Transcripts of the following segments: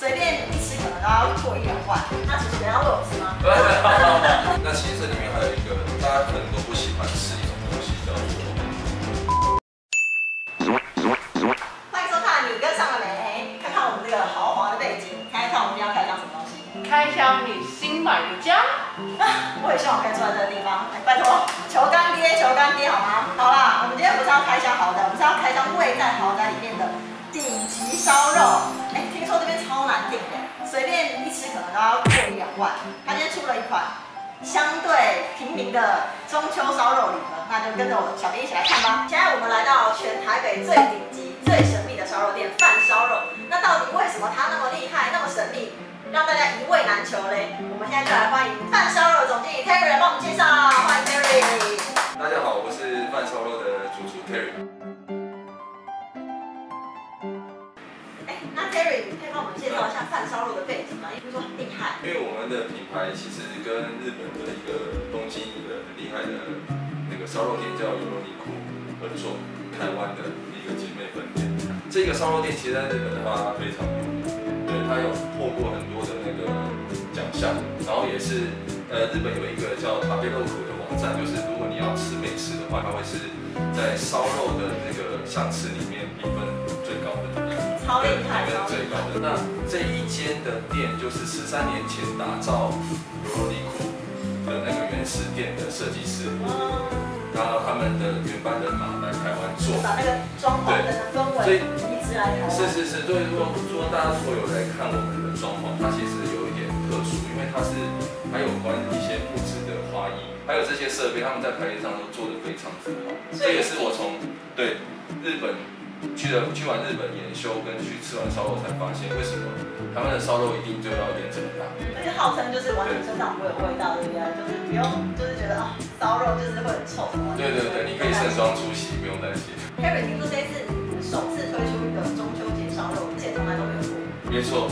随便一吃可能都要过一两万。那其实等下喂我吃吗？那其实这里面还有一个大家可能都不喜欢吃一种东西，叫做欢迎收看，你跟上了没？看看我们这个豪华的背景，看一看我们要开箱什么东西？开箱你新买的家，啊 我也希望我可以坐在这个地方，哎拜托，求干爹，求干爹好吗？好啦，我们今天不是要开箱豪宅，我们是要开箱位在豪宅里面的顶级烧肉。这边超难订的，随便一吃可能都要过一两万。他今天出了一款相对平民的中秋烧肉礼盒，那就跟着我小编一起来看吧。现在我们来到全台北最顶级、最神秘的烧肉店范烧肉，那到底为什么它那么厉害、那么神秘？让大家一味难求嘞！我们现在就来欢迎范烧肉总经理 Terry 来帮我们介绍，欢迎 Terry。大家好，我是饭烧肉的主厨 Terry。介绍一下饭烧肉的背景吗？因为说很厉害。因为我们的品牌其实跟日本的一个东京一个很厉害的那个烧肉店叫尤罗尼库合作，台湾的一个姐妹分店。这个烧肉店其实在日本的话，它非常有名，对，它有获过很多的那个奖项，然后也是呃日本有一个叫塔贝肉库的网站，就是如果你要吃美食的话，它会是在烧肉的那个项次里面评分最高的。超厉害，对超厉害。最高的。那这一间的店就是十三年前打造罗罗尼库的那个原始店的设计师，嗯，然后他们的原班人马来台湾做。把那个装潢的氛所以围移植来台湾。是是是，对，如果说大家如果有来看我们的装潢，它其实有一点特殊，因为它是还有关一些木质的花艺，还有这些设备，他们在排列上都做得非常之好。这也是我从对日本去了去完日本研修跟去吃完烧肉才发现，为什么他们的烧肉一定就要点这么大。而且号称就是完全身上不会有味道，对不对？就是不用，就是觉得啊，烧肉就是会很臭什么。对对对，你可以盛装出席，不用担心。Harry 听说这一次首次推出一个中秋节烧肉，之前从来都没有过，没错，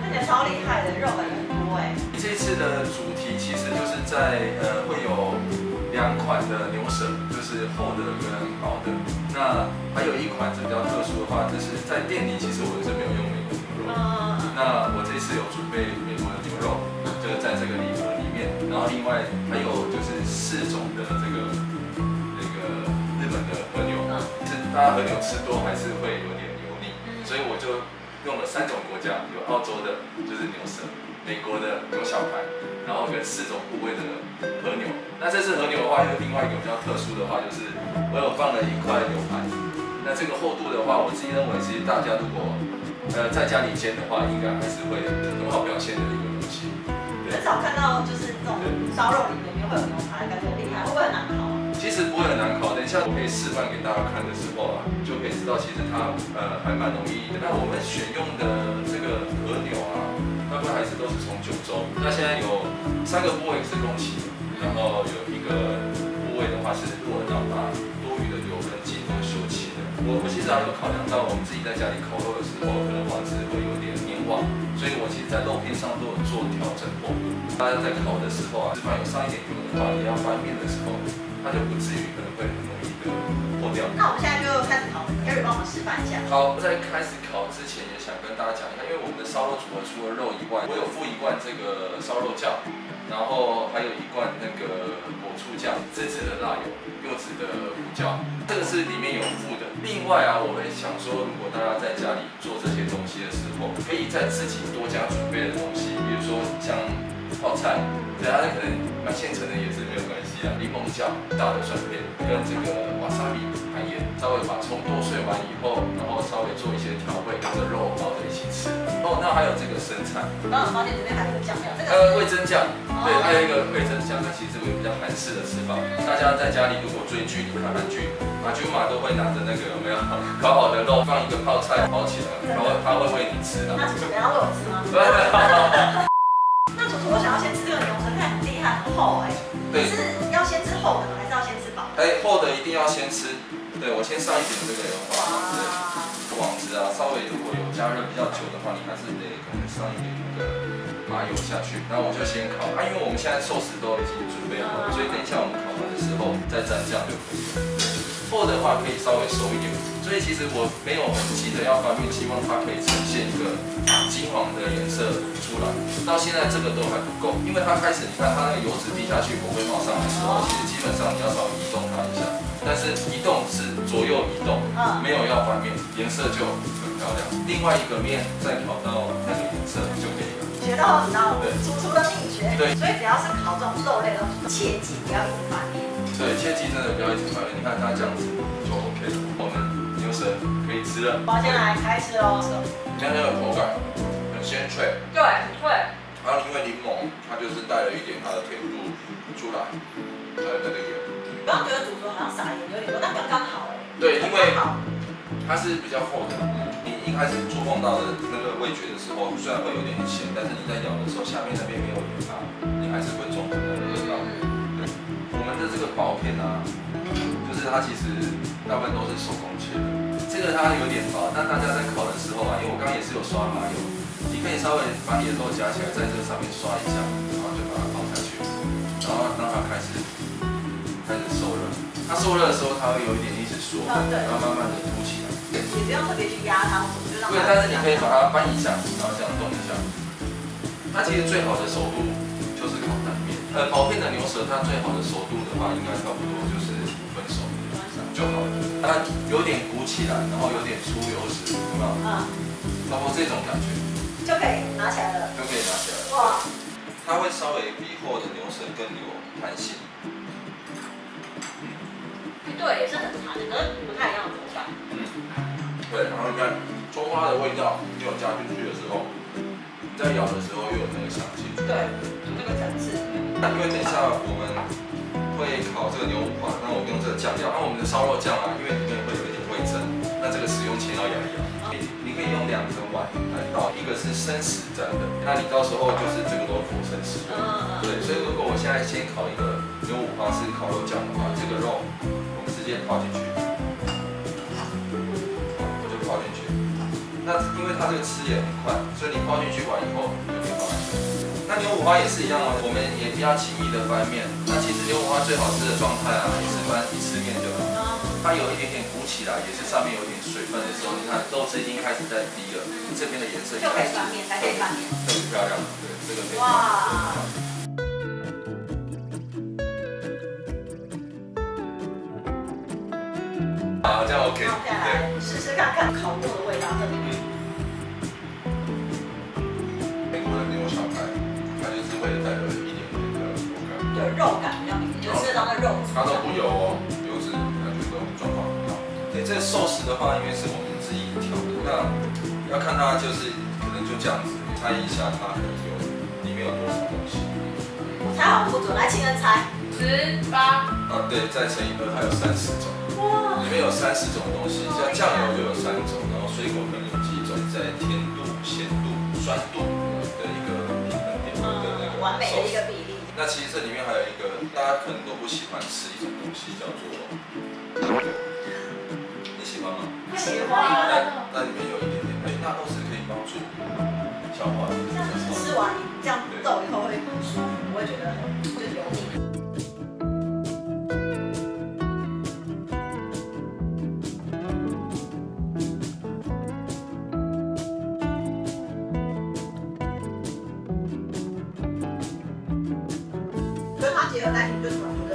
看起来超厉害的，肉很多哎。这次的主题其实就是在呃会有两款的牛舌，就是厚的跟薄的。那还有一款是比较特殊的话，就是在店里其实我是没有用美国牛肉。嗯，那我这次有准备美国的牛肉，就是在这个礼盒里面。然后另外还有就是四种的这个那个日本的和牛，是大家和牛吃多还是会有点油腻，所以我就用了三种国家，有澳洲的，就是牛舌，美国的牛小排，然后跟四种部位的和牛。那这次和牛的话，有另外一个比较特殊的话，就是我有放了一块牛排。那这个厚度的话，我自己认为其实大家如果呃在家里煎的话，应该还是会很好表现的一个东西。很少看到就是这种烧肉里面会有牛排，感觉很厉害，会不会很难烤啊？其实不会很难烤，等一下我可以示范给大家看的时候啊，就可以知道其实它呃还蛮容易的。那我们选用的这个和牛啊，大部分还是都是从九州。那现在有三个部位是宫崎，然后有一个部位的话是鹿儿岛，把多余的油跟筋都休弃的。我我其实还有考量到我们自己在家里烤肉的时候，可能网子会有点黏网，所以我其实在肉片上都有做调整过。大家在烤的时候啊，脂肪有上一点油的话，你要翻面的时候，它就不至于可能会很容易的破掉。那我们现在就开始烤嘉瑞帮我们示范一下。好，在开始烤之前，也大家讲一下，因为我们的烧肉组合除了肉以外，我有附一罐这个烧肉酱，然后还有一罐那个果醋酱、自制的辣油、柚子的胡椒，这个是里面有附的。另外啊，我会想说，如果大家在家里做这些东西的时候，可以在自己多加准备的东西，比如说像泡菜，对啊，那可能买现成的也是没有关系啊。柠檬酱、大的蒜片跟这个瓦萨比含盐，稍微把葱剁碎完以后，然后稍微做一些调味，跟着肉包着一起吃。哦，那还有这个生菜，我刚刚发现这边还有一个酱料，这个呃，味增酱，对，哦还有一个味增酱，那其实有比较韩式的吃法。大家在家里如果追剧，你看韩剧，马军马都会拿着那个有没有烤好的肉，放一个泡菜包起来，然后他会喂你吃的。那主厨等一下喂我吃吗？那主厨，我想要先吃这个牛舌，看很厉害，很厚哎。对是厚的呢，还是要先吃薄的？哎，厚的一定要先吃。对我先上一点这个网子啊，稍微如果有加热比较久的话，你还是得可能上一点那个麻油下去。然后我就先烤啊，因为我们现在寿司都已经准备好了，所以等一下我们烤完的时候再蘸酱就可以了。厚的话可以稍微熟一点。所以其实我没有很急着要翻面，希望它可以呈现一个金黄的颜色出来。到现在这个都还不够，因为它开始你看它那个油脂滴下去，火会冒上来的时候，其实基本上你要稍微移动它一下。但是移动是左右移动，没有要翻面，颜色就很漂亮。另外一个面再烤到那个颜色就可以了。学到很多对厨厨的秘诀。对所以只要是烤这种肉类的东西，切记不要一直翻面。对，切记真的不要一直翻面，你看它这样子就 OK 了。我们牛舌可以吃了，我先来开始喽。你看那个口感很鲜脆。对，很脆。然后因为柠檬，它就是带了一点它的甜度出来，还有那个盐。不要觉得煮熟好像撒盐有点多，但刚刚好哎。对，因为它是比较厚的。你一开始触碰到的那个味觉的时候，虽然会有点咸，但是你在咬的时候，下面那边没有盐巴，你还是会中和那个味道。这个薄片啊，就是它其实大部分都是手工切的。这个它有点薄，但大家在烤的时候啊，因为我刚刚也是有刷麻油，你可以稍微把你的肉夹起来，在这个上面刷一下，然后就把它放下去，然后让它开始开始受热。它受热的时候，它会有一点一直缩，然后慢慢的凸起来。你不用特别去压它，我就让它。对，但是你可以把它翻一下，然后这样动一下。它其实最好的熟度就是烤单面。呃，薄片的牛舌，它最好的熟度的话，应该差不多就是五分熟就好了。它有点鼓起来，然后有点出油脂，有没有？嗯，差不多这种感觉就可以拿起来了。就可以拿起来了。哇，它会稍微比厚的牛舌更有弹性。对，也是很长的，可是不太一样的口感。嗯，对，然后你看葱花的味道，你有加进去的时候，你在咬的时候又有那个香气。对，有那个层次。那因为等一下我们会烤这个牛五花，那我们用这个酱料，那我们的烧肉酱啊，因为里面会有一点味增，那这个使用前要摇一摇。你你可以用两个碗来倒，一个是生食蘸的，那你到时候就是这个都火生食用。嗯对，所以如果我现在先烤一个牛五花是烤肉酱的话，这个肉我们直接泡进去，那因为它这个吃也很快，所以你泡进去完以后你就可以放。那牛五花也是一样哦，我们也不要轻易的翻面。那其实牛五花最好吃的状态啊，也是翻一次面就好。它有一点点鼓起来，也是上面有点水分的时候，你看肉汁已经开始在滴了，这边的颜色就可以翻面，才可以翻面。很漂亮，对，这个可以。哇，我们再试试看看烤过的味道，这里面。美国的牛小排，它就是会带有一点点的口感，对，肉感比较明显，就吃得到那肉质。它都不油哦，油脂感觉都状况很好。对，这个寿司的话，因为是我们自己调的，那要看它就是可能就这样子，你猜一下它可能有里面有多少东西。我猜不准，来，请人猜。十八，啊，对，再乘以二，还有三十种，哇，里面有三四种东西，像酱油就有三种，然后水果可能有几种，在甜度、咸度、酸度的一个平衡点的那个嗯，完美的一个比例。那其实这里面还有一个大家可能都不喜欢吃一种东西，叫做你喜欢吗？不喜那欢。那里面有一点点，哎，纳豆是可以帮助消化的，这样子吃完这样走以后会很舒服，不会觉得很就是油腻。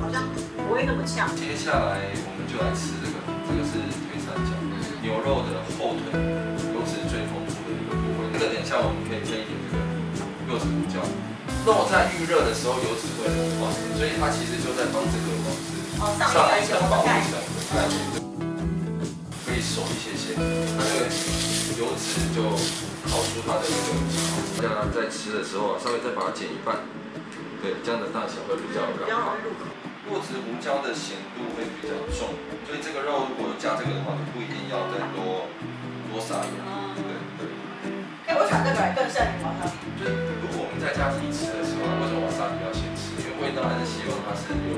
好像不会那么呛。接下来我们就来吃这个，这个是腿三角，牛肉的后腿，油脂最丰富的一个部位。这个等一下我们可以配一点这个柚子胡椒。肉在预热的时候油脂会融化，所以它其实就在帮这个肉质哦，上上一层保护。层的概念，可以熟一些些，它这个油脂就烤出它的一个情况。大家在吃的时候啊，稍微再把它剪一半，对，这样的大小会比较比较刚好容易。入口。柚子胡椒的咸度会比较重，所以这个肉如果加这个的话，就不一定要再多多撒盐。对对，哎，我喜欢这个更胜于瓦萨比。就是如果我们在家自己吃的时候，为什么瓦萨比要先吃？因为味道还是希望它是有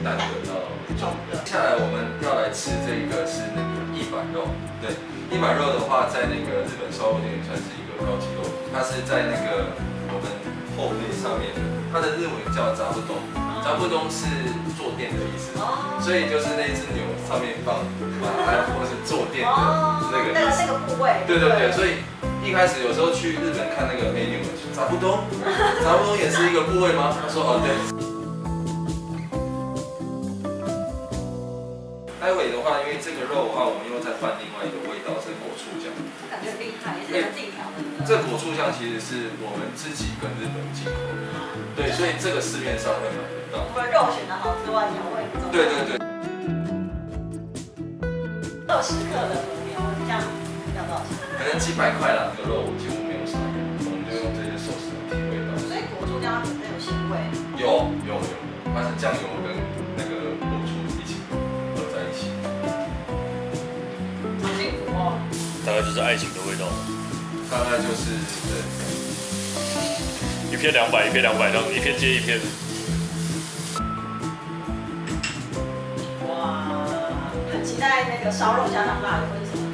淡的到重的。接下来我们要来吃这个是那个一板肉，对，一板肉的话，在那个日本烧肉店也算是一个高级肉，它是在那个我们后背上面的，它的日文叫扎布东。扎布东是坐垫的意思，哦，所以就是那只牛上面放马鞍或是坐垫的哦，那个那个那。个部位，对对对，所以一开始有时候去日本看那个美女，扎布东，扎布东也是一个部位吗？他说哦对。这个肉的话，我们又再换另外一个味道，是果醋酱。感觉很厉害，也是自己调的。这果醋酱其实是我们自己跟日本进口的，对，所以这个市面上会买得到。除了肉选的好之外，调味不重要。对对对，二十克的和牛，这样要多少钱？可能几百块了，这个肉几乎没有啥，我们就用这些寿司来提味道。所以果醋酱它本身有腥味。有有有，它是酱油跟就是爱情的味道。大概就是对，一片两百，一片两百，这样一片接一片。哇，很期待那个烧肉加上辣油会是什么？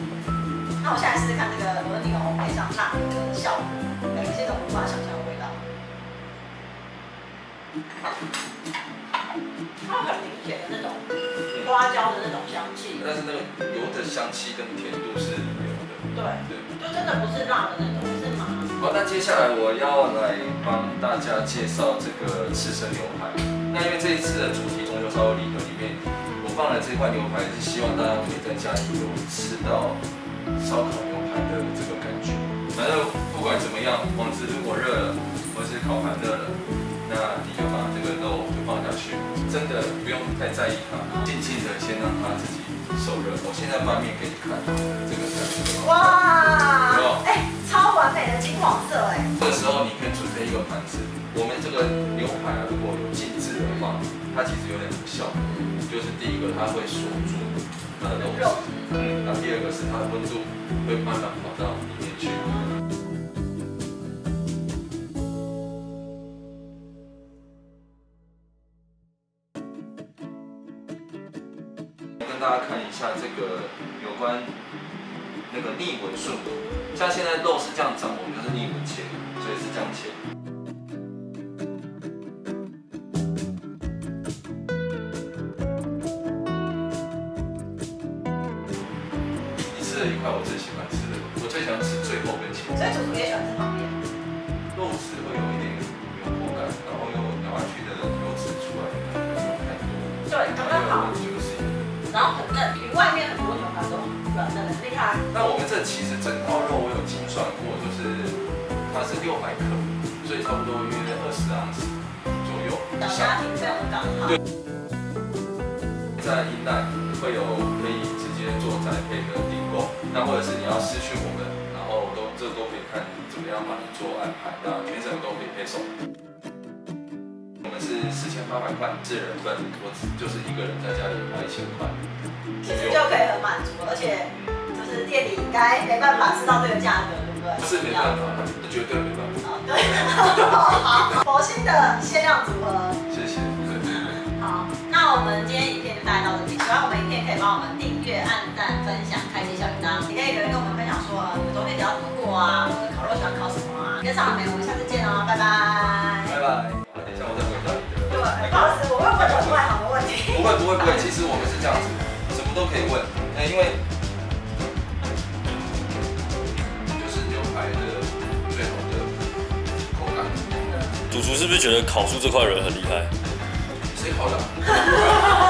那我现在试试看这个和牛配上辣油的效果，感觉是一种无法想象的味道。它很明显的那种花椒的那种香气，但是那个油的香气跟甜度是有的。对，对。就真的不是辣的那种，是麻。好，那接下来我要来帮大家介绍这个刺身牛排。那因为这一次的主题中秋烧肉礼盒里面，我放了这块牛排，是希望大家可以在家里有吃到烧烤牛排的这个感觉。反正不管怎么样，网子如果热了，或是烤盘热了，那你就把这个肉就放下去，真的不用太在意它，静静的先让它自己受热。我现在翻面给你看，这个感觉。哇有没有，哎、超完美的金黄色哎、这个时候你可以准备一个盘子。我们这个牛排啊，如果有静置的话，它其实有点不效果。就是第一个，它会锁住它的肉质，嗯，那第二个是它的温度会慢慢跑到看一下这个有关那个逆纹顺纹，像现在肉是这样长，我们就是逆纹切，所以是这样切。六百克，所以差不多约二十盎司左右。小家庭非常的刚好。在英奈会有可以直接做宅配的订购，那或者是你要私讯我们，然后都这都可以看怎么样帮你做安排，那全程都可以配送。我们是四千八百块四人份，我就是一个人在家里花一千块其实就可以很满足，而且就是店里应该没办法知道这个价格，对是没办法，是绝对没办法。哦，对，好，佛心的限量组合。谢谢。好，那我们今天影片就大概到这里。喜欢我们影片可以帮我们订阅、按赞、分享、开启小铃铛。也可以留言跟我们分享说，呃你们昨天聊怎么过啊，或者烤肉喜欢烤什么啊？跟上了没？我们下次见哦，拜拜。拜拜。等一下我再回答你的。对，不好意思，我会问很外行的问题。不会不会不会，其实我们是这样子，什么都可以问，呃，因为主厨是不是觉得烤树这块人很厉害？谁烤的啊？